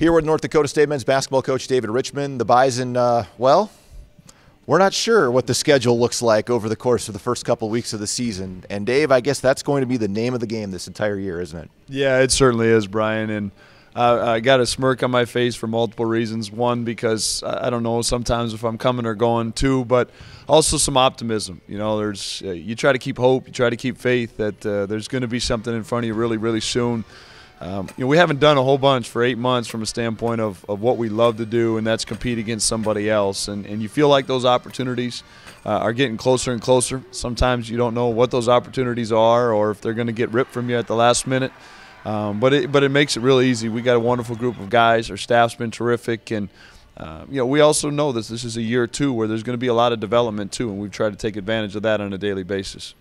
Here with North Dakota State men's basketball coach David Richman. The Bison, uh, well, we're not sure what the schedule looks like over the course of the first couple of weeks of the season. And Dave, I guess that's going to be the name of the game this entire year, isn't it? Yeah, it certainly is, Brian. And uh, I got a smirk on my face for multiple reasons. One, because I don't know sometimes if I'm coming or going. Two, but also some optimism. You know, there's uh, you try to keep hope, you try to keep faith that uh, there's going to be something in front of you really, really soon. Um, you know, we haven't done a whole bunch for eight months from a standpoint of, of what we love to do, and that's compete against somebody else. And, and you feel like those opportunities uh, are getting closer and closer. Sometimes you don't know what those opportunities are or if they're going to get ripped from you at the last minute. Um, but it but it makes it really easy. We got a wonderful group of guys. Our staff's been terrific, and uh, you know we also know this. This is a year too where there's going to be a lot of development too, and we've tried to take advantage of that on a daily basis.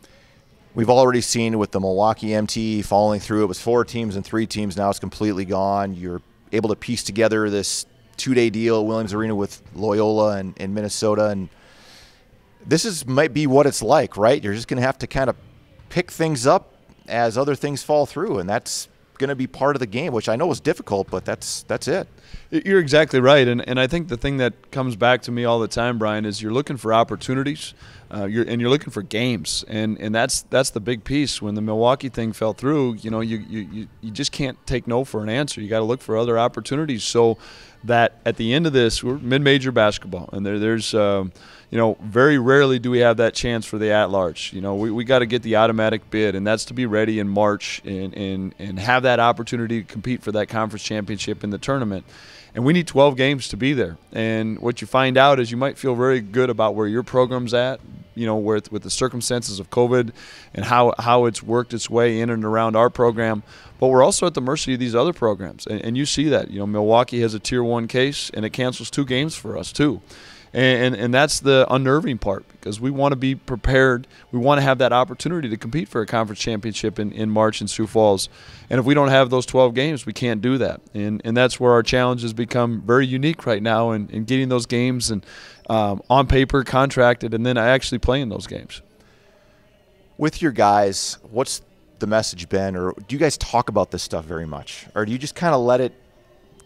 We've already seen with the Milwaukee MT falling through. It was four teams and three teams. Now it's completely gone. You're able to piece together this two-day deal, at Williams Arena with Loyola and, and Minnesota, and this is might be what it's like, right? You're just going to have to kind of pick things up as other things fall through, and that's going to be part of the game, which I know is difficult, but that's that's it. You're exactly right, and and I think the thing that comes back to me all the time, Brian, is you're looking for opportunities, uh, you're and you're looking for games, and and that's that's the big piece. When the Milwaukee thing fell through, you know, you you you just can't take no for an answer. You got to look for other opportunities. So that at the end of this, we're mid-major basketball, and there there's. Um, you know, very rarely do we have that chance for the at large. You know, we, we got to get the automatic bid, and that's to be ready in March and, and, and have that opportunity to compete for that conference championship in the tournament. And we need 12 games to be there. And what you find out is you might feel very good about where your program's at, you know, with, with the circumstances of COVID and how, how it's worked its way in and around our program. But we're also at the mercy of these other programs. And, and you see that. You know, Milwaukee has a tier one case, and it cancels two games for us, too and, and, and that's the unnerving part because we want to be prepared. We want to have that opportunity to compete for a conference championship in, in March in Sioux Falls. And if we don't have those 12 games, we can't do that. And, and that's where our challenges become very unique right now in, in getting those games and um, on paper contracted and then actually playing those games. With your guys, what's the message been, or do you guys talk about this stuff very much, or do you just kind of let it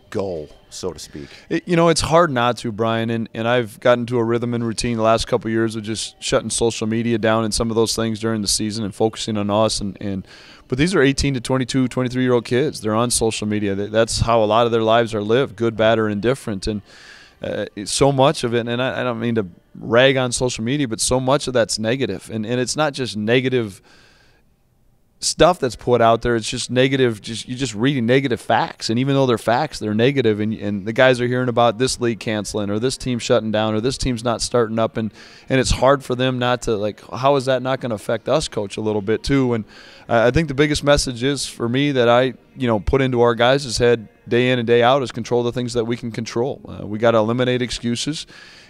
go, so to speak? It, you know, it's hard not to, Brian. And, and I've gotten to a rhythm and routine the last couple years of just shutting social media down and some of those things during the season and focusing on us. And, and but these are 18 to 22, 23 year old kids. They're on social media. That's how a lot of their lives are lived, good, bad, or indifferent. And uh, so much of it, and I, I don't mean to rag on social media, but so much of that's negative. And, and it's not just negative – stuff that's put out there. It's just negative. Just you're just reading negative facts, and even though they're facts, they're negative. And, and the guys are hearing about this league canceling, or this team shutting down, or this team's not starting up, and and it's hard for them not to like. How is that not going to affect us, coach, a little bit too? And I think the biggest message is for me that I you know put into our guys' head day in and day out is control the things that we can control. Uh, we got to eliminate excuses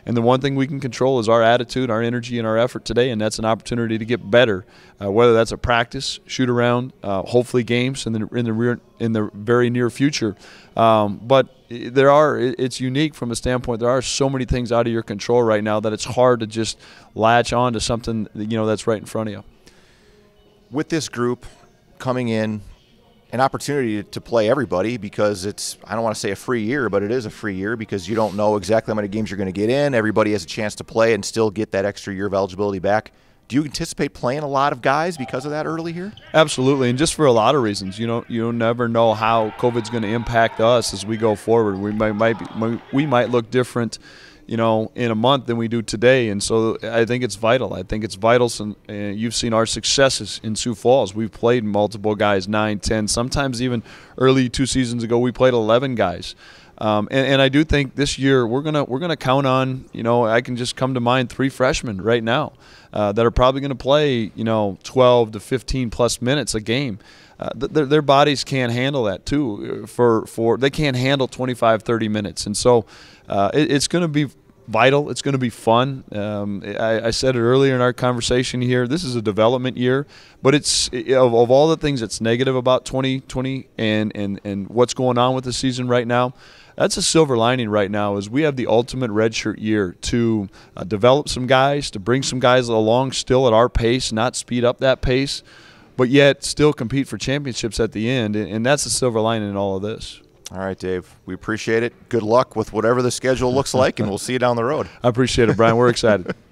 and the one thing we can control is our attitude, our energy, and our effort today, and that's an opportunity to get better. Uh, whether that's a practice, shoot around, uh, hopefully games in the in the rear, in the very near future. Um, but there are it's unique from a standpoint. There are so many things out of your control right now that it's hard to just latch on to something you know that's right in front of you. With this group coming in, an opportunity to play everybody because it's I don't want to say a free year, but it is a free year because you don't know exactly how many games you're going to get in. Everybody has a chance to play and still get that extra year of eligibility back. Do you anticipate playing a lot of guys because of that early here? Absolutely, and just for a lot of reasons. You know, you never know how COVID's going to impact us as we go forward. We might, might be, we might look different you know, in a month than we do today. And so I think it's vital. I think it's vital. Some, uh, you've seen our successes in Sioux Falls. We've played multiple guys, nine, ten, sometimes even early two seasons ago, we played 11 guys. Um, and, and, I do think this year we're gonna we're gonna count on you know I can just come to mind three freshmen right now uh, that are probably going to play you know 12 to 15 plus minutes a game. Uh, their, their bodies can't handle that too. Uh, for for they can't handle 25, 30 minutes, and so uh, it, it's going to be vital. It's going to be fun. Um, I, I, said it earlier in our conversation here. This is a development year, but it's of, of all the things that's negative about 2020 and and and what's going on with the season right now. That's a silver lining right now is we have the ultimate redshirt year to uh, develop some guys, to bring some guys along still at our pace, not speed up that pace, but yet still compete for championships at the end. And that's the silver lining in all of this. All right, Dave. We appreciate it. Good luck with whatever the schedule looks like, and we'll see you down the road. I appreciate it, Brian. We're excited.